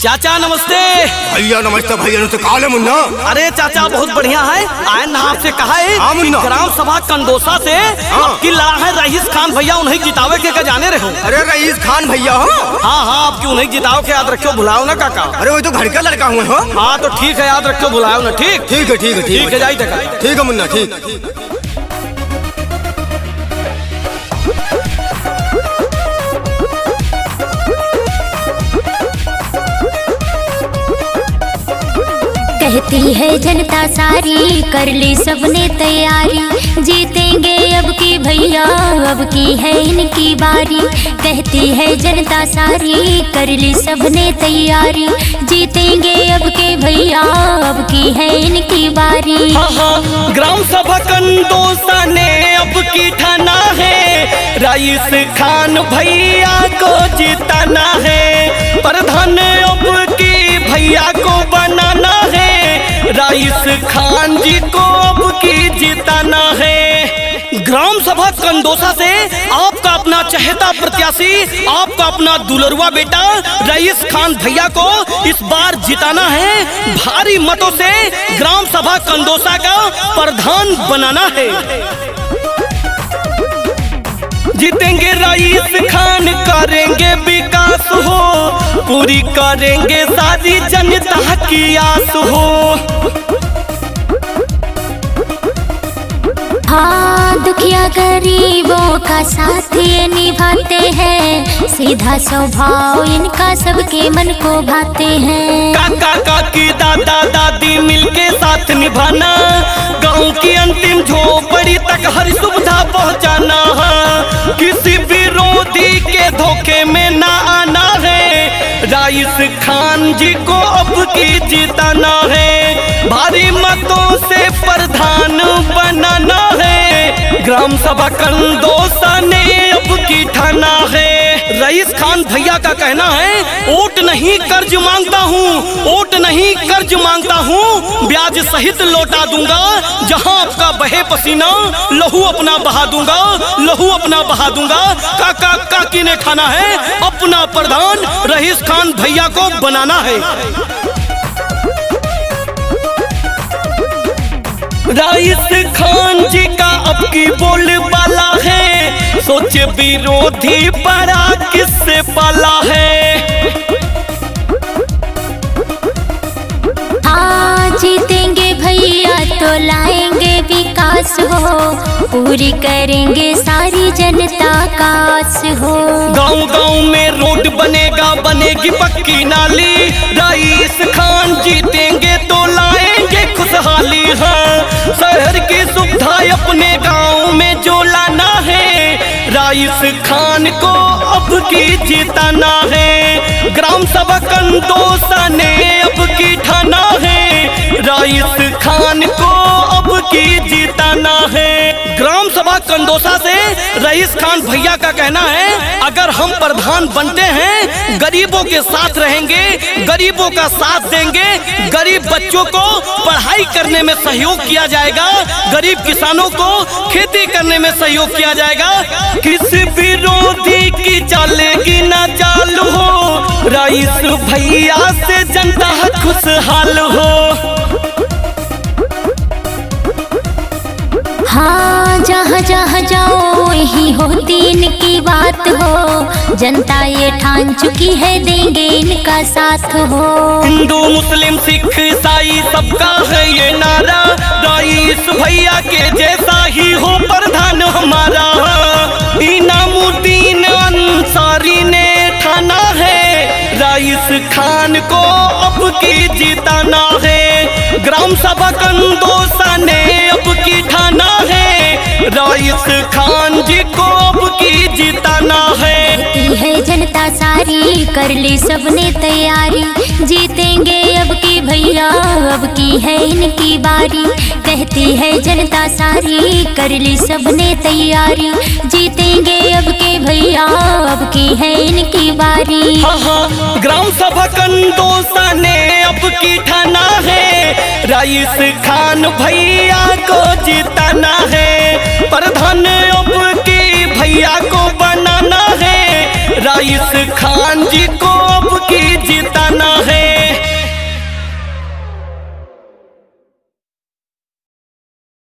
चाचा नमस्ते। भैया नमस्ते भैया तो काले मुन्ना? अरे चाचा बहुत बढ़िया है। आए ना आपसे कहा है। हाँ। ग्राम सभा कंदोसा से हाँ। आपकी लड़ा है रईस खान भैया उन्हें जितावे के का जाने रहो अरे रईस खान भैया हो। हाँ हाँ आपकी उन्हें जिताओ के याद रखो भुलाओ ना काका। अरे वो तो घर का लड़का हुए हो हाँ। तो ठीक है याद रखो भुलाओ ना ठीक? ठीक है ठीक है ठीक है तक ठीक है मुन्ना ठीक। कहती है, जनता सारी कर ली सबने तैयारी। जीतेंगे अब की भैया, अब की है इनकी बारी। कहती है, जनता सारी कर ली सबने तैयारी। जीतेंगे अब के भैया, अब की है इनकी बारी। हाँ हाँ ग्राम सभा कंदोसा ने अब की ठाना है। रईस खान भैया को जिताना है। रईस खान जी को अब की जिताना है। ग्राम सभा कंदोसा से आपका अपना चहेता प्रत्याशी, आपका अपना दुलरुआ बेटा रईस खान भैया को इस बार जिताना है। भारी मतों से ग्राम सभा कंदोसा का प्रधान बनाना है। जीतेंगे रईस खान करेंगे विकास हो। पूरी करेंगे सारी जनता की आस हो। हाँ दुखिया गरीबों का साथ ये निभाते हैं। सीधा स्वभाव इनका सबके मन को भाते हैं। काका काकी दादा दादी मिलके साथ निभाना। गाँव की अंतिम झोपड़ी तक हर सुविधा पहुंचाना। किसी राइस खान जी को अब की जीताना है। भारी मतों से प्रधान बनाना है। ग्राम सभा कंदोसा ने अब की ठाना है। रईस खान भैया का कहना है वोट नहीं कर्ज माँगता हूँ वोट नहीं कर्ज माँगता हूँ, ब्याज सहित लौटा दूँगा, जहाँ आपका बहे पसीना, लहू अपना बहा दूँगा, लहू अपना बहा दूँगा। काका, काकी ने खाना है, अपना प्रधान रईस खान भैया को बनाना है। राइस खान जी का अब की बोल वाला है। सोचे विरोधी बड़ा किससे पाला है? जीतेंगे भैया तो लाएँगे विकास हो। पूरी करेंगे सारी जनता का आस हो। गाँव गाँव में रोड बनेगा बनेगी पक्की नाली। रईस राइस खान को अब की जिताना है। ग्राम सभा कंदोसा ने अब की ठाना है। राइस खान को अब की जिताना है। ग्राम सभा कंदोसा से रईस खान भैया का कहना है, अगर हम प्रधान बनते हैं, गरीबों के साथ रहेंगे गरीबों का साथ देंगे। गरीब बच्चों को पढ़ाई करने में सहयोग किया जाएगा। गरीब किसानों को खेती करने में सहयोग किया जाएगा। किसी विरोधी की चलेगी ना चाल हो? राइस भैया से जनता खुशहाल हो। हाँ जहाँ जाओ वही होती इनकी बात हो। जनता ये ठान चुकी है, देंगे इनका साथ हो। हिंदू, मुस्लिम, सिख, ईसाई, सबका है ये नारा। रईस भैया के जैसा ही हो प्रधान हमारा। इनामुद्दीन अंसारी ने ठाना है रईस खान को अब की जिताना। रईस खान जी को अब की जिताना है। कहती है जनता सारी कर ली सबने तैयारी। जीतेंगे अब की भैया अब की है इनकी बारी। कहती है जनता सारी कर ली सबने तैयारी। जीतेंगे अब के भैया अब की है इनकी बारी। हाँ हाँ ग्राम सभा कंदोसा ने अब की ठाना है। रईस खान भैया को जिताना है। प्रधान